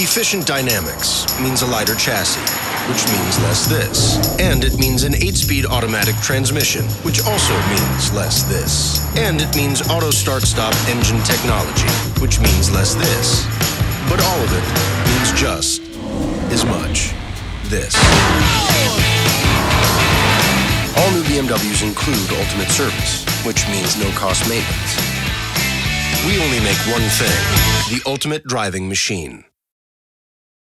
Efficient dynamics means a lighter chassis, which means less this. And it means an 8-speed automatic transmission, which also means less this. And it means auto start-stop engine technology, which means less this. But all of it means just as much this. All new BMWs include ultimate service, which means no cost maintenance. We only make one thing, the ultimate driving machine.